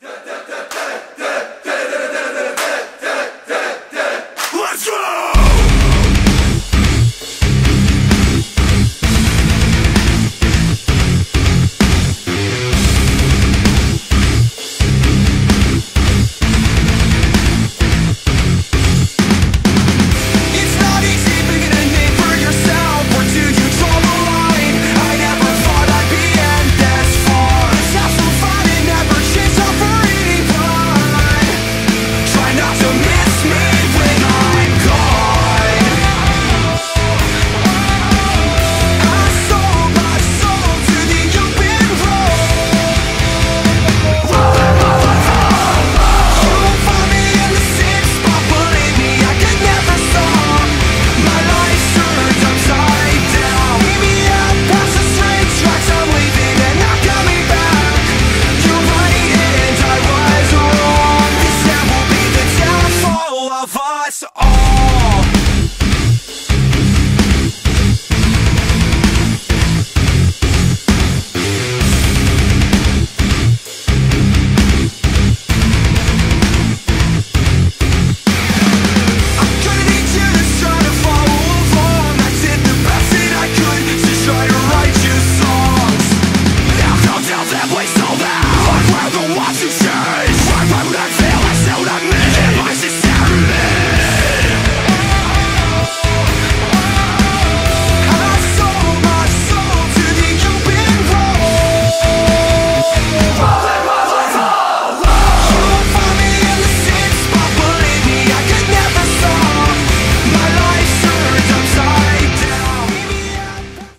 da, da. us all.